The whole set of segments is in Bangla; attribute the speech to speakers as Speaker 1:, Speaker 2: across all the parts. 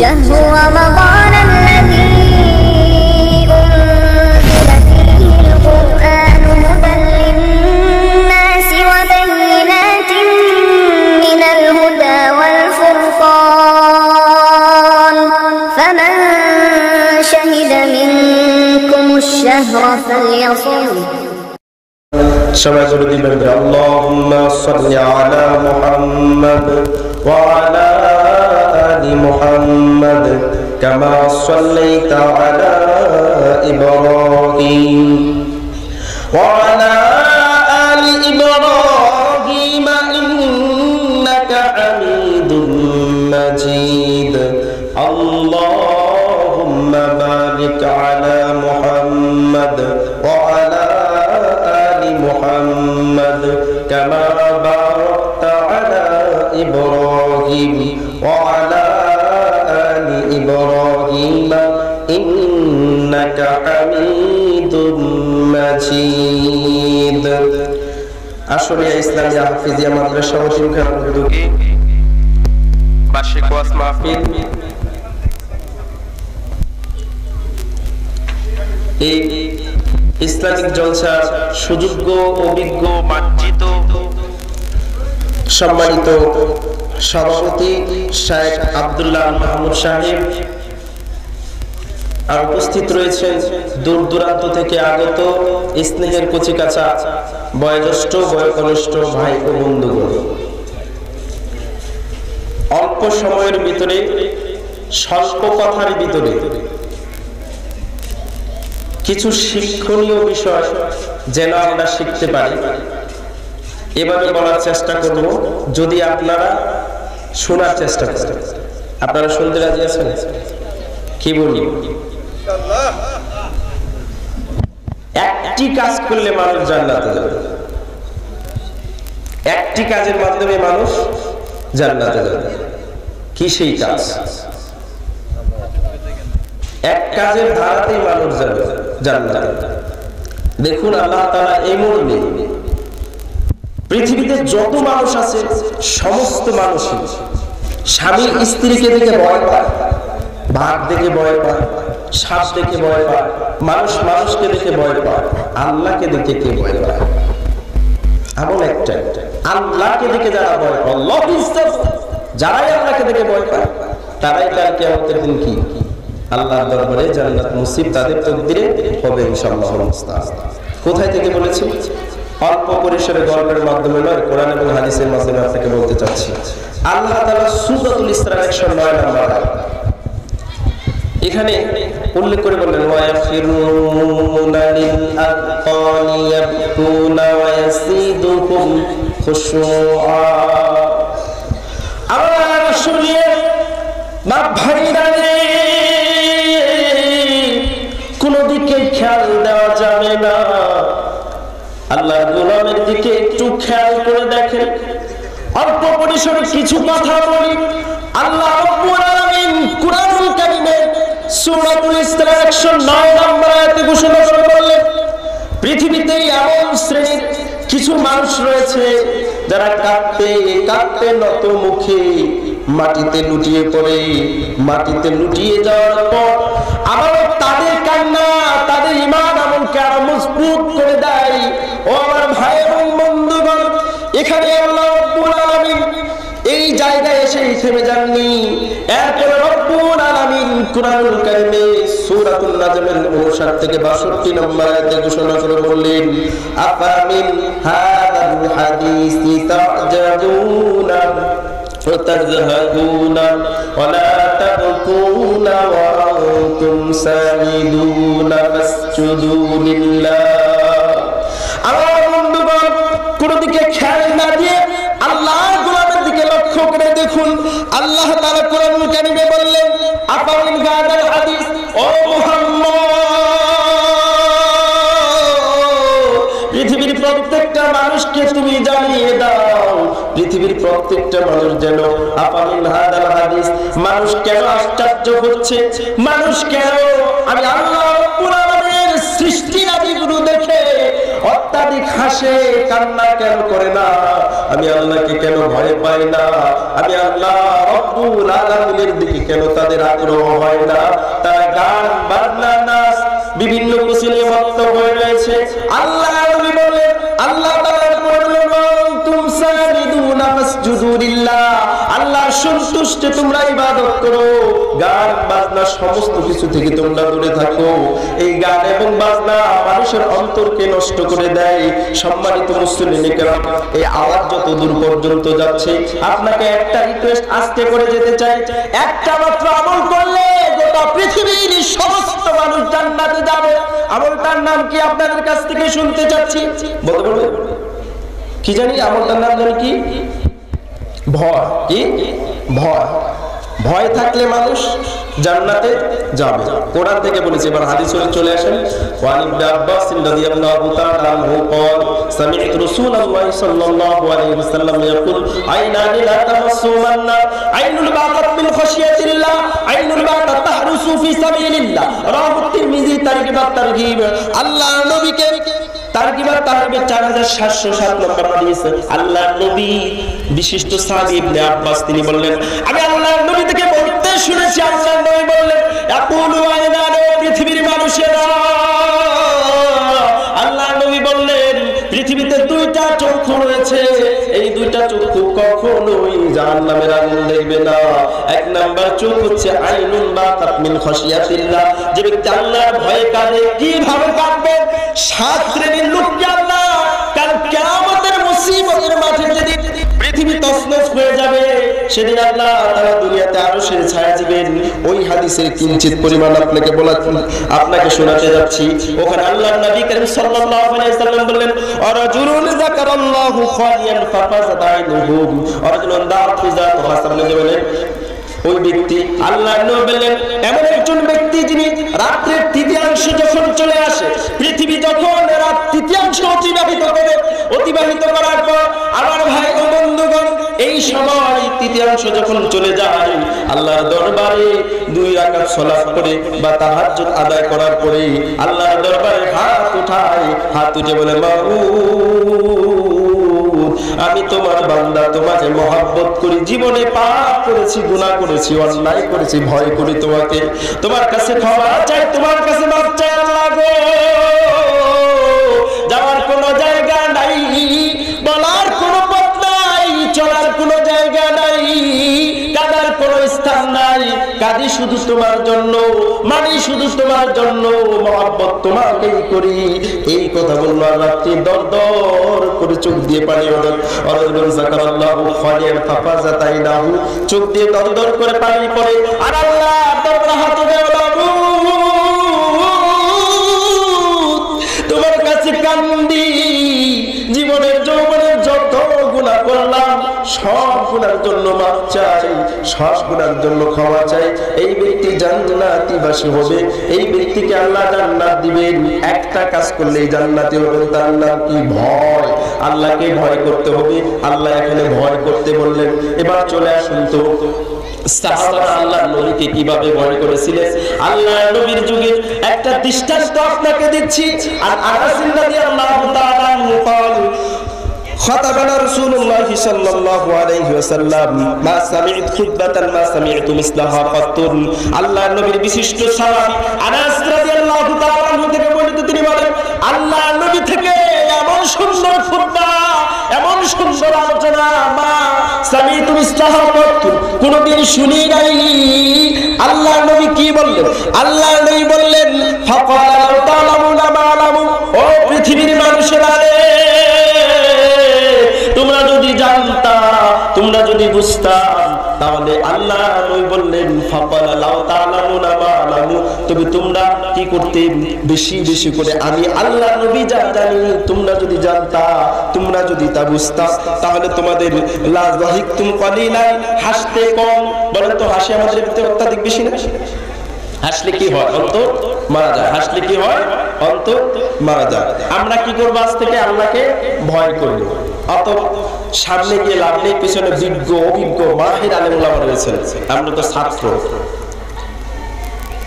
Speaker 1: شهر رمضان الذي أنزل فيه القرآن هدى للناس وبينات من الهدى والفرقان فمن شهد منكم الشهر فليصم
Speaker 2: সবাই করে দিবেন যে আল্লাহুম্মা সাল্লি আলা মুহাম্মাদ ওয়া আলা আলি মুহাম্মাদ, কামা সাল্লাইতা আলা ইব্রাহিম। ওয়া আলা আলি ইব্রাহিম ইন্নাকা হামিদুম মাজিদ। আল্লাহুম্মা বারিক আলা মাজিদ আসরিয়া ইসলামী হাফিজিয়া মাদ্রাসা ও উদ্যোগে। বার্ষিক ওয়াজ মাহফিল। এই ইসলামিক জলসার সুযোগ্য, অভিজ্ঞ, মার্জিত, সম্মানিত সভাপতি শাহেখ আব্দুল্লাহ মাহমুদ সাহেব। আর উপস্থিত রয়েছেন দূর দূরান্ত থেকে আগত স্নেহের কচিকাচা বয়োজ্যেষ্ঠ, বয়কনিষ্ঠ ভাই ও বন্ধুগণ। অল্প সময়ের ভিতরে, স্বল্প কথার ভিতরে কিছু শিক্ষণীয় বিষয় যেন আমরা শিখতে পারি। এভাবে বলার চেষ্টা করব, যদি আপনারা শোনার চেষ্টা করেন। আপনারা শুনতে রাজি আছেন? কি বলি? একটি কাজ করলে মানুষ জান্নাতে যাবে। একটি কাজের মাধ্যমে মানুষ জান্নাতে যাবে। কি সেই কাজ? এক কাজের ধারাতেই মানুষ যাবে জান্নাতে দেখুন আল্লাহ তাআলা এই মর্মে পৃথিবীতে যত মানুষ আছে, সমস্ত মানুষই স্বামী স্ত্রীকে দেখে ভয় পায় বাঘ দেখে ভয় পায়। সাপ দেখে ভয় পায়, মানুষ মানুষকে দেখে ভয় পায়, আল্লাহকে দেখে কে ভয় পায়? এমন একটা আল্লাহকে দেখে যারা ভয় পায় যারাই আল্লাহকে দেখে ভয় পায়, তারাই তার কেমতের দিন কি? আল্লাহর দরবারে জান্নাত মুসিব তাদের তকদিরে হবে ইনশাআল্লাহ কোথায় থেকে বলেছি? অল্প পরিসরে গল্পের মাধ্যমে নয়, কোরআন এবং হাদিসের মাধ্যমে আপনাকে বলতে চাচ্ছি। আল্লাহ তাআলা সূরাতুল ইসরা 109 নম্বর এখানে উল্লেখ করে বললেন ওয়ায়াফিরুনা লিল আযকানি ইয়াবকুনা ওয়া ইয়াসিদুহুম খুশুআ। আমার শুনিয়ে বাপ ভাইরা কোন দিকে খেয়াল দেওয়া যাবে না। আল্লাহ গোলামের দিকে একটু খেয়াল করে দেখেন। অল্প পরিসরে কিছু কথা বলি। আল্লাহ সূরাতুল ইসরা 109 নম্বর আয়াতে ঘোষণা করে বললেন পৃথিবীতে এমন শ্রেণির কিছু মানুষ রয়েছে যারা কাঁদতে কাঁদতে নত মুখে মাটিতে লুটিয়ে পড়ে। মাটিতে লুটিয়ে যাওয়ার পর আবার তাদের কান্না, তাদের ইমান এমনকে আরও মজবুত করে দেয়। ও আমার ভাই এবং বন্ধুগণ, এখানে আল্লাহ রব্বুল আলামিন এই জায়গায় এসে থেমে যাননি এরপরে রব্বুল আলামিন কুরআনুল কারীমে সূরাতুল নাজমের 59 থেকে 62 নম্বর আয়াতে ঘোষণা করে বললেন আফামিন হাদাল হাদিসি তা'জাবুনা وتزهدون ولا تبكون وأنتم سامدون فاسجدوا لله মানুষ যেন আপামিন হাদাল হাদিস। মানুষ কেন আশ্চর্য হচ্ছে? মানুষ কেন? আমি আল্লাহ রাব্বুল আলামিনের সৃষ্টি দেখে সাংঘাতিক হাসে, কান্না কেন করে না? আমি আল্লাহকে কেন ভয় পাই না? আমি আল্লাহ রব্বুল আলামিনের দিকে কেন তাদের আগ্রহ হয় না? তারা গান, বাজনা, নাচ, বিভিন্ন কুশলে হয়ে রয়েছে। আল্লাহ আল্লাহ আপনাকে একটা রিকোয়েস্ট আজকে করে যেতে চাই। একটা মাত্র আমল করলে গোটা পৃথিবীর সমস্ত মানুষ জান্নাতে যাবে। আমলটার নাম কি আপনাদের কাছ থেকে শুনতে চাচ্ছি? বলতে কি জানি আমলটার নাম জানি কি ভয় কি ভয় ভয় থাকলে মানুষ জান্নাতে যাবে কোরআন থেকে বলেছে এবার হাদিসে চলে আসেন ওয়ান ইবনে আব্বাস রাদিয়াল্লাহু তাআলা আনহু قال سمعت رسول الله صلى الله عليه وسلم يقول عينان لا تمسهما النار عين باتت من خشية الله عين باتت تحرس في سبيل الله رواه الترمذي ترغيب الترغيب আল্লাহ নবীকে তারকিবার তারকিবে 4707 নম্বর হাদিস। আল্লাহ নবী, বিশিষ্ট সাহাবী ইবনে আব্বাস, তিনি বললেন, আমি নবী থেকে বলতে শুনেছি, আল্লাহর নবী বললেন পৃথিবীর মানুষেরা? নবী বললেন, পৃথিবীতে দুইটা চক্ষু রয়েছে কখনোই জাহান্নামের আগুন দেখবে না। এক নাম্বার চোখ হচ্ছে আইনুন বা তাতমিন খসিয়াতিল্লাহ যে ব্যক্তি আল্লাহর ভয়ে কাঁদে, কীভাবে কাঁদবে? সাত শ্রেণির লোককে আল্লাহ কারণ কিয়ামতের মুসিবতের মাঠে যেদিন সেদিন আল্লাহ তারা দুনিয়াতে আরও সে ছায়া দিবেন। ওই হাদিসের কিঞ্চিত পরিমাণ আপনাকে বলা আপনাকে শোনাতে যাচ্ছি। ওখানে আল্লাহ নবী করিম সাল্লাল্লাহু আলাইহি সাল্লাম বললেন, অরাজুলুন যাকারাল্লাহু খালিয়ান ফাফাজাত আইনুহু। অরাজুলুন দাআতু যাতু হাসান বলেন ওই ব্যক্তি আল্লাহ বললেন, এমন একজন ব্যক্তি যিনি রাত্রের তৃতীয়াংশ যখন চলে আসে, পৃথিবী যখন রাত তৃতীয়াংশ অতিবাহিত করে, অতিবাহিত করার পর আমার ভাই তৃতীয়াংশ যখন চলে যায়, আল্লাহর দরবারে দুই সালাত করে বা আদায় করার পরে আল্লাহর দরবারে হাত উঠায়। হাত উঠে বলে আমি তোমার বান্দা, তোমাকে মহাব্বত করি, জীবনে পাপ করেছি, গুনাহ করেছি, অন্যায় করেছি, ভয় করি তোমাকে। তোমার কাছে ক্ষমা চাই, তোমার কাছে চাই আল্লাহ যাওয়ার কোনো জায়গা কাদি শুধু তোমার জন্য মানি শুধু তোমার জন্য, মহাব্বত তোমাকেই করি। এই কথা বলল আর রাত্রি দর দর করে চোখ দিয়ে পানি ফাফাজাতাইনাহু, চোখ দিয়ে দর দর করে পানি পড়ে। আর আল্লাহ হাতে তোমার কাছে কান্দি। জীবনের যৌবনের যত গুণা করলাম, সব গুণার জন্য মাপ সব গুণার জন্য ক্ষমা চাই। এই ব্যক্তি জান্নাতিবাসী হবে। এই ব্যক্তিকে আল্লাহ জান্নাত দিবেন। একটা কাজ করলেই জান্নাতি হবেন, তার নাম কি? ভয়। আল্লাহকে ভয় করতে হবে। আল্লাহ এখানে ভয় করতে বললেন। এবার চলে আসুন তো। একটা দৃষ্টান্ত আপনাকে দিচ্ছি। আর আনাস দিয়ে আল্লাহ خطبنا رسول الله صلى الله عليه وسلم ما سمعت خطبة ما سمعت مثلها قط আল্লাহ নবীর বিশিষ্ট সাহাবী আনাস রাদিয়াল্লাহু তাআলা আনহু থেকে বর্ণিত তিনি বলেন আল্লাহ নবী থেকে এমন সুন্দর খুতবা এমন সুন্দর আলোচনা মা সামিতু ইসলাহা কত কোনদিন শুনি নাই আল্লাহ নবী কি বললেন আল্লাহ নবী বললেন ফাকালা যদি বুঝতাম, তাহলে আল্লাহ বললেন তবে তোমরা কি করতে? বেশি বেশি করে আমি আল্লাহ নবী যা জানি, তোমরা যদি জানতা, তোমরা যদি তা বুঝতা, তাহলে তোমাদের হাসতে কম, বলেন তো হাসি আমাদের ভিতরে অত্যাধিক বেশি না? হাসলে কি হয়? অন্তর মারা যায়। হাসলে কি হয়? অন্তর মারা যায়। আমরা কি করব আজ থেকে? আল্লাহকে ভয় করব অত সামনে গিয়ে লাভ নেই পিছনে বিজ্ঞ অভিজ্ঞ মাহির আলমুল্লাহ রয়েছেন আমরা তো ছাত্র।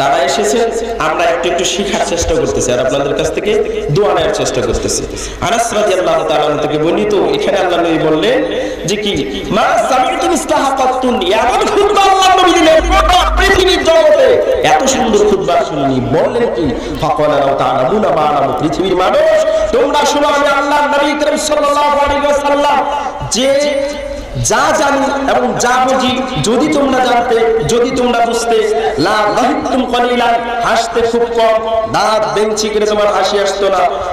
Speaker 2: তারা এসেছেন আমরা একটু একটু শেখার চেষ্টা করতেছি আর আপনাদের কাছ থেকে দোয়া নেওয়ার চেষ্টা করতেছি। আনাস থেকে বর্ণিত এখানে আল্লাহ নবী বললেন যে কি, মা সামিতু ইস্তাহাকাতুন, এমন খুতবা আল্লাহ নবী দিলেন পৃথিবীর জগতে। এত সুন্দর খুতবা শুনি বললেন কি, ফাকালা পৃথিবীর মানুষ, তোমরা শুনো আমি আল্লাহ নবী করিম সাল্লাল্লাহু আলাইহি ওয়াসাল্লাম যে যা জানি এবং যা বুঝি, যদি তোমরা জানতে, যদি তোমরা বুঝতে হাসতে খুব কম, দাঁত বেঞ্চি করে তোমার হাসি আসতো না।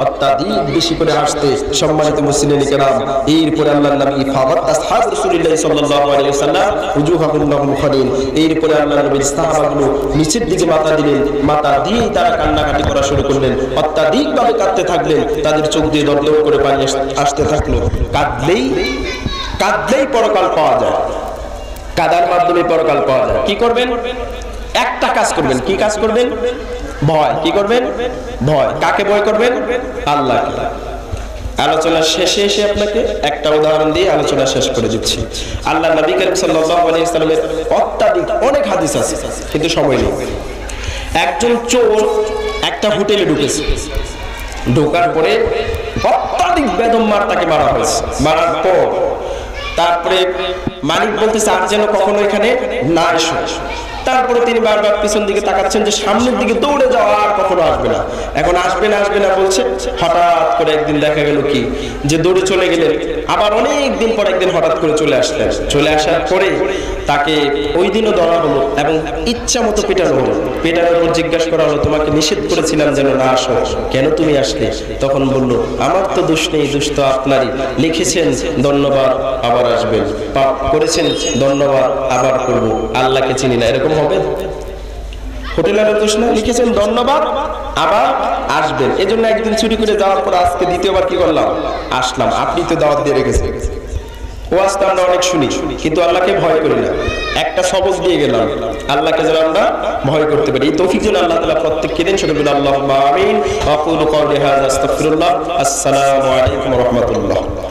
Speaker 2: অত্যাধিক এরপরে আল্লাহ নিচের মাথা দিলেন তারা কান্নাকাটি করা শুরু করলেন। অত্যাধিক ভাবে কাঁদতে থাকলেন, তাদের চোখ দিয়ে দর দর করে পানি আস- আসতে থাকল। কাঁদলেই কাঁদলেই পরকাল পাওয়া যায়। কাদার মাধ্যমে পরকাল পাওয়া যায়। কি করবেন? একটা কাজ করবেন। কি কাজ করবেন? ভয়। কি করবেন? ভয়। কাকে ভয় করবেন? আল্লাহকে। আলোচনা শেষে এসে আপনাকে একটা উদাহরণ দিয়ে আলোচনা শেষ করে দিচ্ছি। আল্লাহ নবী করিম সাল্লাল্লাহু আলাইহি সাল্লামের অত্যাধিক অনেক হাদিস আছে, কিন্তু সময় নেই। একজন চোর একটা হোটেলে ঢুকেছে। ঢোকার পরে অত্যাধিক বেদম মার তাকে মারা হয়েছে। মারার পর তারপরে মালিক বলতেছে, আর যেন কখনো এখানে না এসো। তারপরে তিনি বারবার পিছন দিকে তাকাচ্ছেন যে সামনের দিকে দৌড়ে যাওয়া আর কখনো আসবে না। এখন আসবে না আসবে না বলছে, হঠাৎ করে একদিন দেখা গেল কি? যে দৌড়ে চলে গেলেন। আবার অনেক দিন পর একদিন হঠাৎ করে চলে আসলেন। চলে আসার পরে তাকে ওই দিনও ধরা হলো এবং ইচ্ছা মতো পেটানো হলো। পেটানোর পর জিজ্ঞাসা করা হলো, তোমাকে নিষেধ করেছিলাম যেন না আসো। কেন তুমি আসলে? তখন বলল, আমার তো দোষ নেই, দোষ তো আপনারই। লিখেছেন, ধন্যবাদ, আবার আসবেন। পাপ করেছেন, ধন্যবাদ আবার করব। আল্লাহকে চিনি না, এরকম হবে? হোটেলের না লিখেছেন, ধন্যবাদ, আবার আসবেন। এজন্য একদিন চুরি করে যাওয়ার পর আজকে দ্বিতীয়বার কি করলাম? আসলাম। আপনি তো দাওয়াত দিয়ে রেখেছেন। ওয়াজ আমরা অনেক শুনি, কিন্তু আল্লাহকে ভয় করি না। একটা সবক দিয়ে গেলাম। আল্লাহকে যেন আমরা ভয় করতে পারি। এই তৌফিক যেন আল্লাহ তাআলা প্রত্যেককে দিন সকল আল্লাহ আমিন। আসসালামু আলাইকুম রাহমাতুল্লাহ।